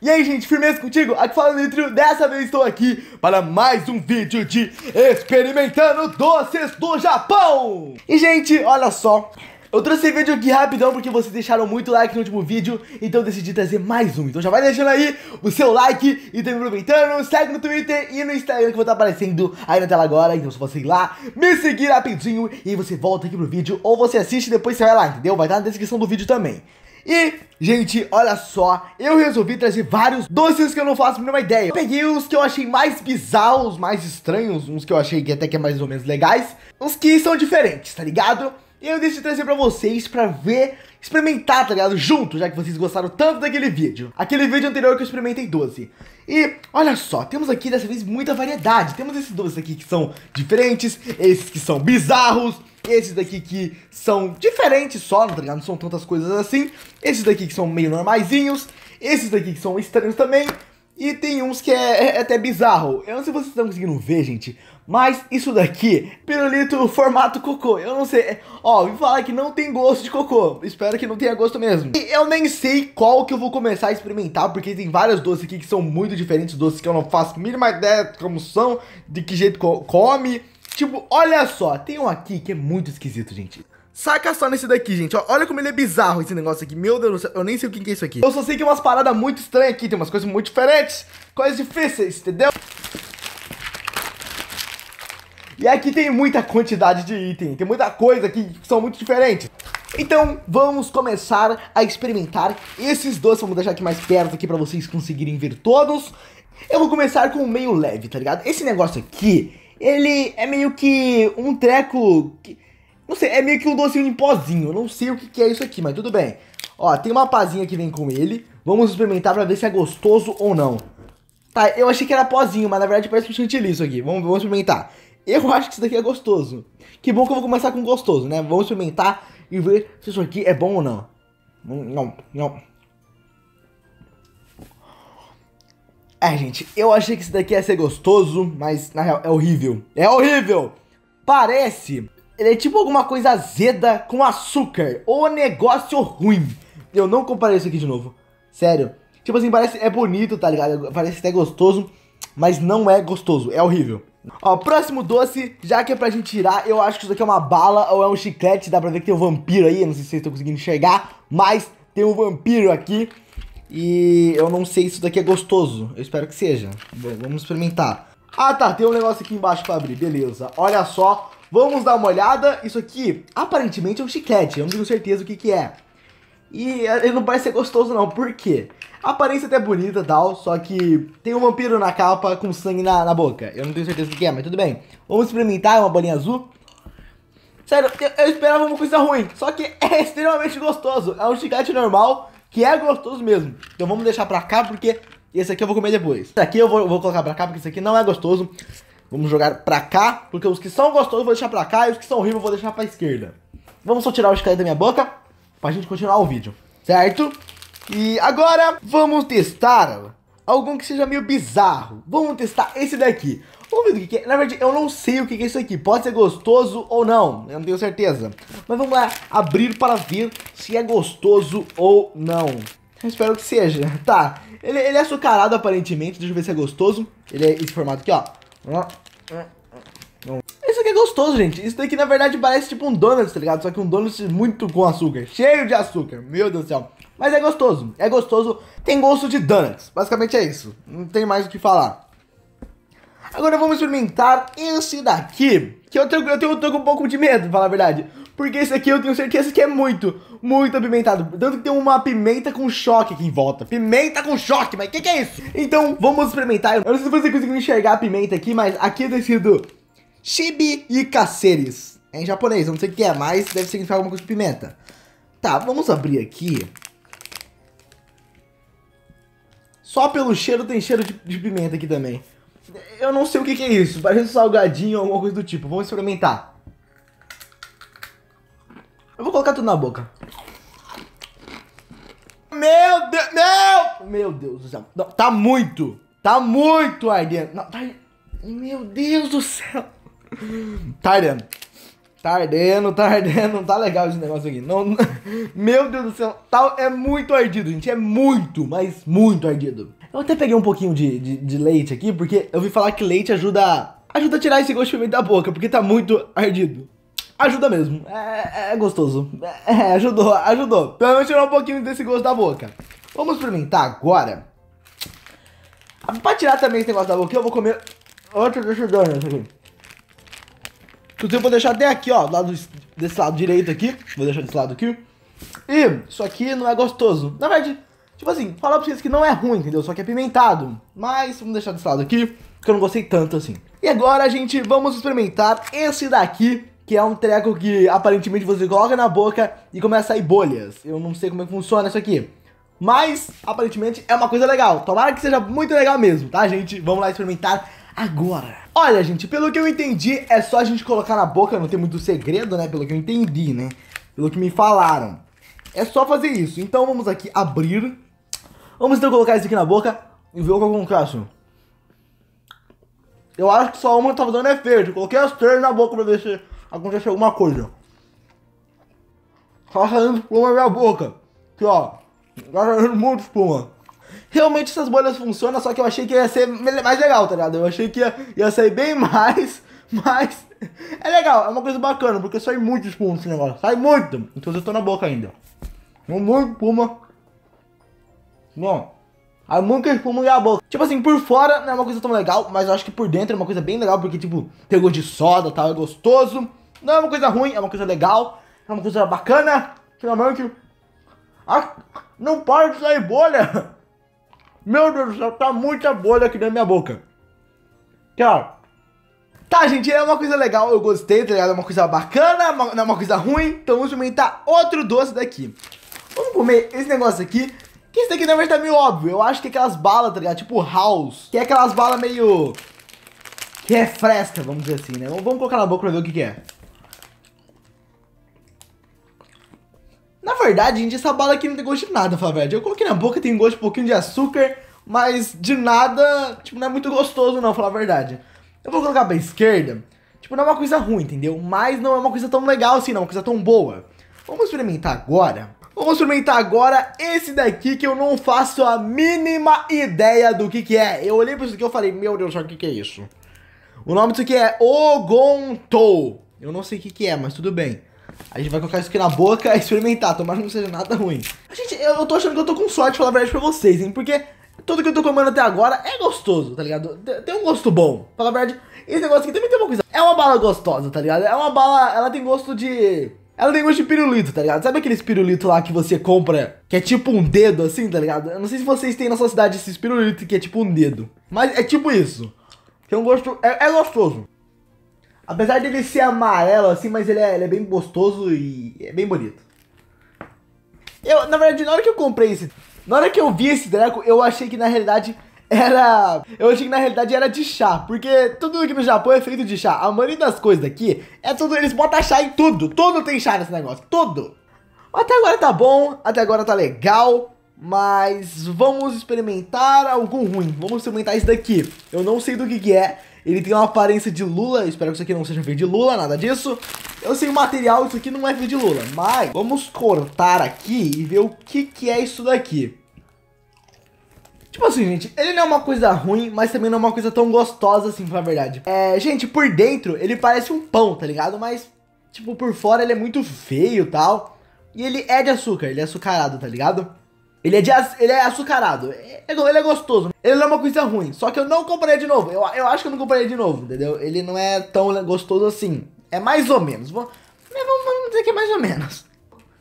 E aí, gente, firmeza contigo? Aqui fala Nitro, dessa vez estou aqui para mais um vídeo de experimentando doces do Japão! E, gente, olha só, eu trouxe esse vídeo aqui rapidão porque vocês deixaram muito like no último vídeo, então decidi trazer mais um. Então já vai deixando aí o seu like e também aproveitando, segue no Twitter e no Instagram que vou estar aparecendo aí na tela agora. Então se você ir lá, me seguir rapidinho e aí você volta aqui pro vídeo ou você assiste e depois você vai lá, entendeu? Vai estar na descrição do vídeo também. E, gente, olha só, eu resolvi trazer vários doces que eu não faço a mínima ideia. Eu peguei os que eu achei mais bizarros, mais estranhos, uns que eu achei que até que é mais ou menos legais, uns que são diferentes, tá ligado? E eu decidi trazer pra vocês pra ver, experimentar, tá ligado? Junto, já que vocês gostaram tanto daquele vídeo. Aquele vídeo anterior que eu experimentei doce. E, olha só, temos aqui dessa vez muita variedade. Temos esses doces aqui que são diferentes, esses que são bizarros, esses daqui que são diferentes só, tá ligado? Não são tantas coisas assim. Esses daqui que são meio normaisinhos. Esses daqui que são estranhos também. E tem uns que é, é, até bizarro. Eu não sei se vocês estão conseguindo ver, gente. Mas isso daqui, pirulito formato cocô. Eu não sei. Ó, me falar que não tem gosto de cocô. Espero que não tenha gosto mesmo. E eu nem sei qual que eu vou começar a experimentar. Porque tem vários doces aqui que são muito diferentes. Doces que eu não faço mínima ideia como são. De que jeito co come. Tipo, olha só. Tem um aqui que é muito esquisito, gente. Saca só nesse daqui, gente. Olha como ele é bizarro esse negócio aqui. Meu Deus do céu, eu nem sei o que é isso aqui. Eu só sei que é umas paradas muito estranhas aqui. Tem umas coisas muito diferentes. Coisas difíceis, entendeu? E aqui tem muita quantidade de item. Tem muita coisa aqui que são muito diferentes. Então, vamos começar a experimentar esses dois. Vamos deixar aqui mais perto aqui pra vocês conseguirem ver todos. Eu vou começar com o meio leve, tá ligado? Esse negócio aqui, ele é meio que um treco... Que não sei, é meio que um docinho em pozinho. Não sei o que, que é isso aqui, mas tudo bem. Ó, tem uma pazinha que vem com ele. Vamos experimentar pra ver se é gostoso ou não. Tá, eu achei que era pozinho, mas na verdade parece um chantilly isso aqui. Vamos, vamos experimentar. Eu acho que isso daqui é gostoso. Que bom que eu vou começar com gostoso, né? Vamos experimentar e ver se isso aqui é bom ou não. Não, não. É, gente, eu achei que isso daqui ia ser gostoso, mas na real é horrível. É horrível! Parece ele é tipo alguma coisa azeda com açúcar. Ou negócio ruim. Eu não comparei isso aqui de novo. Sério. Tipo assim, parece... É bonito, tá ligado? Parece até gostoso. Mas não é gostoso. É horrível. Ó, próximo doce, já que é pra gente tirar, eu acho que isso aqui é uma bala ou é um chiclete, dá pra ver que tem um vampiro aí, não sei se vocês estão conseguindo enxergar, mas tem um vampiro aqui e eu não sei se isso daqui é gostoso, eu espero que seja, vamos experimentar. Ah tá, tem um negócio aqui embaixo pra abrir, beleza, olha só, Vamos dar uma olhada. Isso aqui, aparentemente, é um chiclete. Eu não tenho certeza o que que é. E ele não parece ser gostoso, não. Por quê? A aparência até bonita e tal, só que tem um vampiro na capa com sangue na, na boca. Eu não tenho certeza o que é, mas tudo bem. Vamos experimentar uma bolinha azul. Sério, eu, eu, esperava uma coisa ruim, só que é extremamente gostoso. É um chiclete normal, que é gostoso mesmo. Então vamos deixar pra cá, porque esse aqui eu vou comer depois. Esse aqui eu vou, vou colocar pra cá, porque esse aqui não é gostoso. Vamos jogar pra cá, porque os que são gostosos eu vou deixar pra cá e os que são horríveis eu vou deixar pra esquerda. Vamos só tirar o chiclete da minha boca pra gente continuar o vídeo, certo? E agora vamos testar algum que seja meio bizarro. Vamos testar esse daqui. Vamos ver o que é. Na verdade, eu não sei o que é isso aqui. Pode ser gostoso ou não. Eu não tenho certeza. Mas vamos lá abrir para ver se é gostoso ou não. Eu espero que seja. Tá. Ele, ele é açucarado aparentemente. Deixa eu ver se é gostoso. Ele é esse formato aqui, ó. Isso aqui é gostoso, gente. Isso daqui, na verdade, parece tipo um donuts, tá ligado? Só que um donuts muito com açúcar. Cheio de açúcar. Meu Deus do céu. Mas é gostoso. É gostoso. Tem gosto de donuts. Basicamente é isso. Não tem mais o que falar. Agora vamos experimentar esse daqui. Que eu, tenho, eu, eu tô com um pouco de medo, pra falar a verdade. Porque esse aqui eu tenho certeza que é muito, muito apimentado. Tanto que tem uma pimenta com choque aqui em volta. Pimenta com choque, mas o que, que, é isso? Então, vamos experimentar. Eu não sei se você conseguiu enxergar a pimenta aqui, mas aqui é escrito Shibi e Caceres. É em japonês, eu não sei o que é, mas deve significar alguma coisa de pimenta. Tá, vamos abrir aqui. Só pelo cheiro tem cheiro de, de pimenta aqui também. Eu não sei o que, que é isso, parece salgadinho ou alguma coisa do tipo. Vamos experimentar. Eu vou colocar tudo na boca. Meu Deus, meu! Meu Deus do céu. Não, tá muito, tá muito ardendo. Não, tá... Meu Deus do céu. Tá ardendo. Tá ardendo, tá ardendo, não tá legal esse negócio aqui. Não, meu Deus do céu, tá, é muito ardido, gente. É muito, mas muito ardido. Eu até peguei um pouquinho de, de, de leite aqui, porque eu vi falar que leite ajuda, ajuda a tirar esse gosto de pimenta da boca, porque tá muito ardido. Ajuda mesmo, é, é gostoso. É, é, ajudou, ajudou. Pelo menos tirar um pouquinho desse gosto da boca. Vamos experimentar agora. Pra tirar também esse negócio da boca, eu vou comer outro desse dano aqui. Inclusive, eu vou deixar até aqui, ó, do lado, desse lado direito aqui. Vou deixar desse lado aqui. E isso aqui não é gostoso. Na verdade, tipo assim, falar pra vocês que não é ruim, entendeu? Só que é pimentado. Mas vamos deixar desse lado aqui, porque eu não gostei tanto assim. E agora, gente, vamos experimentar esse daqui, que é um treco que aparentemente você coloca na boca e começa a sair bolhas. Eu não sei como é que funciona isso aqui. Mas, aparentemente, é uma coisa legal. Tomara que seja muito legal mesmo, tá, gente? Vamos lá experimentar agora. Olha, gente, pelo que eu entendi, é só a gente colocar na boca, não tem muito segredo, né? Pelo que eu entendi, né? Pelo que me falaram. É só fazer isso. Então vamos aqui abrir. Vamos então colocar isso aqui na boca e ver o que acontece. Eu acho que só uma tá fazendo efeito. Coloquei as três na boca pra ver se acontece alguma coisa. Tá saindo espuma na minha boca. Aqui, ó. Tá saindo muito espuma. Realmente essas bolhas funcionam, só que eu achei que ia ser mais legal, tá ligado? Eu achei que ia, ia sair bem mais, mas é legal, é uma coisa bacana, porque sai muito espuma esse negócio, sai muito. Então eu tô na boca ainda. Muito espuma. Bom, há muita espuma na boca. Tipo assim, por fora não é uma coisa tão legal, mas eu acho que por dentro é uma coisa bem legal, porque tipo, pegou de soda, tal, é gostoso. Não é uma coisa ruim, é uma coisa legal, é uma coisa bacana. Finalmente, ah, não pode sair bolha. Meu Deus do céu, tá muita bolha aqui na minha boca. Tchau. Tá, gente, é uma coisa legal, eu gostei, tá ligado? É uma coisa bacana, não é uma coisa ruim. Então vamos experimentar outro doce daqui. Vamos comer esse negócio aqui. Que esse daqui na verdade tá meio óbvio. Eu acho que é aquelas balas, tá ligado? Tipo House. Que é aquelas balas meio... Que é fresca, vamos dizer assim, né? Vamos colocar na boca pra ver o que, que é. Na verdade, gente, essa bala aqui não tem gosto de nada, pra verdade. Eu coloquei na boca, tem gosto de um pouquinho de açúcar, mas de nada, tipo, não é muito gostoso não, falar a verdade. Eu vou colocar pra esquerda, tipo, não é uma coisa ruim, entendeu? Mas não é uma coisa tão legal assim, não, é uma coisa tão boa. Vamos experimentar agora. Vamos experimentar agora esse daqui que eu não faço a mínima ideia do que que é. Eu olhei pra isso aqui e falei, meu Deus, o que que é isso? O nome disso aqui é Ogontou. Eu não sei o que que é, mas tudo bem. A gente vai colocar isso aqui na boca e experimentar, tomara que não seja nada ruim. Gente, eu tô achando que eu tô com sorte, falar a verdade pra vocês, hein? Porque tudo que eu tô comendo até agora é gostoso, tá ligado? Tem um gosto bom. Falar a verdade, esse negócio aqui também tem uma coisa. É uma bala gostosa, tá ligado? É uma bala, ela tem gosto de... Ela tem gosto de pirulito, tá ligado? Sabe aqueles pirulito lá que você compra, que é tipo um dedo assim, tá ligado? Eu não sei se vocês têm na sua cidade esses pirulito que é tipo um dedo. Mas é tipo isso. Tem um gosto... É, é gostoso. Apesar dele ser amarelo assim, mas ele é, ele é bem gostoso e é bem bonito. Eu, na verdade, na hora que eu comprei esse... Na hora que eu vi esse treco, eu achei que na realidade era... Eu achei que na realidade era de chá, porque tudo aqui no Japão é feito de chá. A maioria das coisas daqui é tudo... Eles botam chá em tudo. Tudo tem chá nesse negócio. Tudo. Até agora tá bom, até agora tá legal. Mas vamos experimentar algum ruim. Vamos experimentar esse daqui. Eu não sei do que que é. Ele tem uma aparência de lula, espero que isso aqui não seja feito de lula, nada disso. Eu sei o material, isso aqui não é feito de lula, mas vamos cortar aqui e ver o que, que é isso daqui. Tipo assim, gente, ele não é uma coisa ruim, mas também não é uma coisa tão gostosa assim, pra verdade. É, gente, por dentro ele parece um pão, tá ligado? Mas, tipo, por fora ele é muito feio e tal. E ele é de açúcar, ele é açucarado, tá ligado? Ele é, de, ele é açucarado. É, ele é gostoso. Ele não é uma coisa ruim. Só que eu não comprei de novo. Eu, eu acho que eu não comprei de novo, entendeu? Ele não é tão gostoso assim. É mais ou menos. Vamos, vamos dizer que é mais ou menos.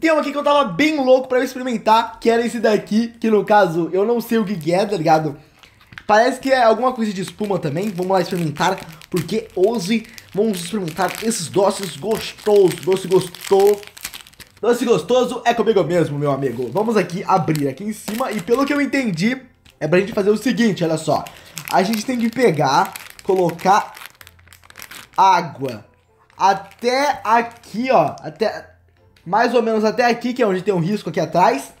Tem um aqui que eu tava bem louco pra experimentar, que era esse daqui, que no caso eu não sei o que é, tá ligado? Parece que é alguma coisa de espuma também. Vamos lá experimentar, porque hoje vamos experimentar esses doces gostosos, doce gostoso. Doce gostoso é comigo mesmo, meu amigo. Vamos aqui abrir aqui em cima e pelo que eu entendi, é pra gente fazer o seguinte, olha só. A gente tem que pegar, colocar água até aqui, ó, até mais ou menos até aqui, que é onde tem um risco aqui atrás.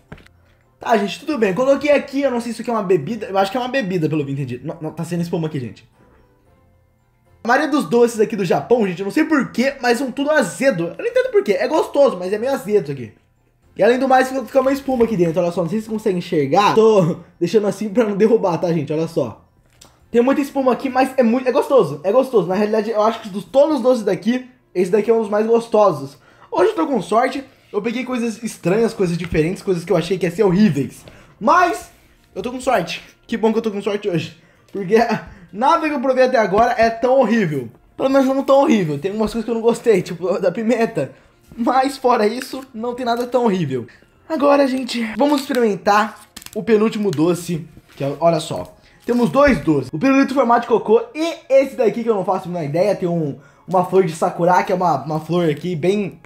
Tá, gente, tudo bem. Coloquei aqui, eu não sei se isso aqui é uma bebida. Eu acho que é uma bebida, pelo que entendi. Não, não tá sendo espuma aqui, gente. A maioria dos doces aqui do Japão, gente, eu não sei porquê, mas são tudo azedo. Eu não entendo porquê. É gostoso, mas é meio azedo isso aqui. E além do mais, fica uma espuma aqui dentro, olha só. Não sei se vocês conseguem enxergar. Tô deixando assim pra não derrubar, tá, gente? Olha só. Tem muita espuma aqui, mas é muito. É gostoso. É gostoso. Na realidade, eu acho que dos todos os doces daqui, esse daqui é um dos mais gostosos. Hoje eu tô com sorte. Eu peguei coisas estranhas, coisas diferentes, coisas que eu achei que ia ser horríveis. Mas, eu tô com sorte. Que bom que eu tô com sorte hoje. Porque nada que eu provei até agora é tão horrível. Pelo menos não tão horrível. Tem umas coisas que eu não gostei, tipo da pimenta. Mas fora isso, não tem nada tão horrível. Agora, gente, vamos experimentar o penúltimo doce. Que é, olha só. Temos dois doces. O pirulito formato de cocô e esse daqui que eu não faço a ideia. Tem um, uma flor de sakura, que é uma, uma flor aqui bem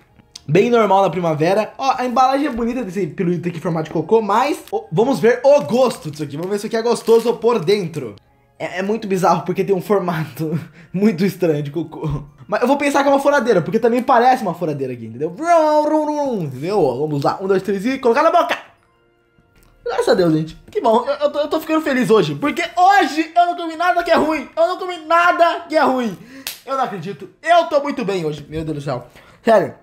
bem normal na primavera. Ó, a embalagem é bonita desse pirulito aqui em formato de cocô, mas ó, vamos ver o gosto disso aqui. Vamos ver se aqui é gostoso por dentro. É, é, muito bizarro porque tem um formato muito estranho de cocô. Mas eu vou pensar que é uma furadeira, porque também parece uma furadeira aqui, entendeu? Entendeu? Vamos lá, um, dois, três e colocar na boca! Graças a Deus, gente. Que bom, eu, eu, tô, eu tô ficando feliz hoje, porque hoje eu não comi nada que é ruim. Eu não comi nada que é ruim. Eu não acredito. Eu tô muito bem hoje, meu Deus do céu. Sério,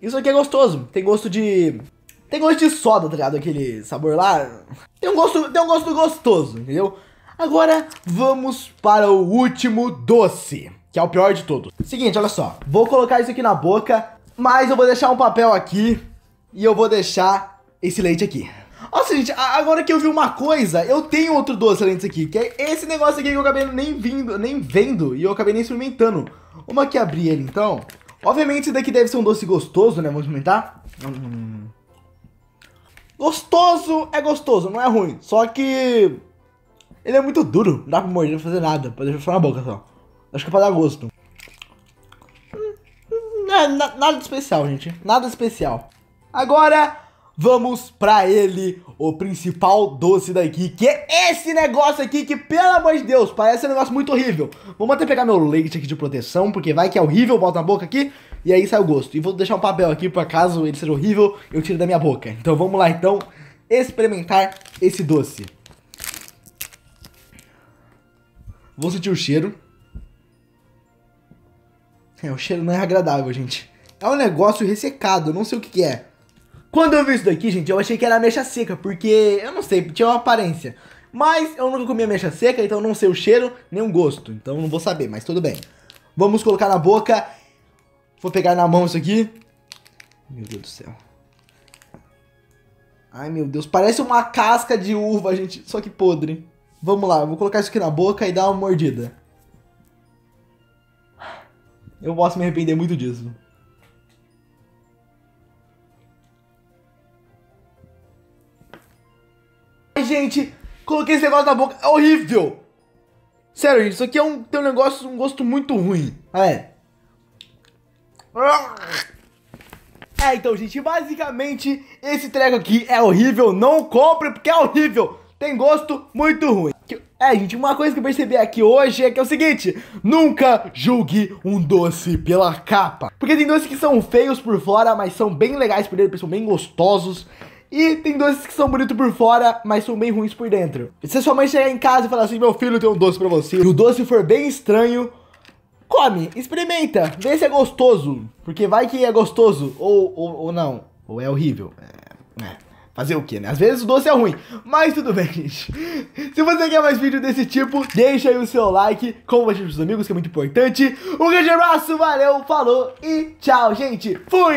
isso aqui é gostoso. Tem gosto de. Tem gosto de soda, tá ligado? Aquele sabor lá. Tem um gosto, tem um gosto gostoso, entendeu? Agora vamos para o último doce, que é o pior de todos. Seguinte, olha só. Vou colocar isso aqui na boca, mas eu vou deixar um papel aqui e eu vou deixar esse leite aqui. Nossa, gente, agora que eu vi uma coisa, eu tenho outro doce além disso aqui, que é esse negócio aqui que eu acabei nem vindo, nem vendo e eu acabei nem experimentando. Vamos aqui abrir ele então. Obviamente esse daqui deve ser um doce gostoso, né? Vamos experimentar. Hum. Gostoso é gostoso, não é ruim. Só que ele é muito duro, não dá pra morder, não fazer nada. Pode deixar só na boca só. Acho que é pra dar gosto. Hum, é, nada especial, gente. Nada especial. Agora, vamos pra ele, o principal doce daqui, que é esse negócio aqui, que pelo amor de Deus, parece um negócio muito horrível. Vamos até pegar meu leite aqui de proteção, porque vai que é horrível, bota na boca aqui, e aí sai o gosto. E vou deixar um papel aqui, por caso ele seja horrível, eu tiro da minha boca. Então vamos lá, então, experimentar esse doce. Vou sentir o cheiro. É, o cheiro não é agradável, gente. É um negócio ressecado, não sei o que, que é. Quando eu vi isso daqui, gente, eu achei que era mexa seca, porque, eu não sei, tinha uma aparência. Mas eu nunca comi mexa seca, então não sei o cheiro, nem o gosto. Então não vou saber, mas tudo bem. Vamos colocar na boca. Vou pegar na mão isso aqui. Meu Deus do céu. Ai, meu Deus, parece uma casca de uva, gente, só que podre. Vamos lá, eu vou colocar isso aqui na boca e dar uma mordida. Eu posso me arrepender muito disso. gente, coloquei esse negócio na boca, é horrível. Sério, gente, isso aqui é um, tem um negócio, um gosto muito ruim. É. É, então, gente, basicamente, esse treco aqui é horrível, não compre porque é horrível. Tem gosto muito ruim. É, gente, uma coisa que eu percebi aqui hoje é que é o seguinte, nunca julgue um doce pela capa. Porque tem doces que são feios por fora, mas são bem legais por dentro, são bem gostosos. E tem doces que são bonitos por fora, mas são bem ruins por dentro. E se a sua mãe chegar em casa e falar assim, meu filho tem um doce pra você, e o doce for bem estranho, come, experimenta, vê se é gostoso. Porque vai que é gostoso, ou, ou, ou não, ou é horrível. É, é. Fazer o que, né? Às vezes o doce é ruim, mas tudo bem, gente. Se você quer mais vídeo desse tipo, deixa aí o seu like, compartilhe com os amigos, que é muito importante. Um grande abraço, valeu, falou e tchau, gente. Fui!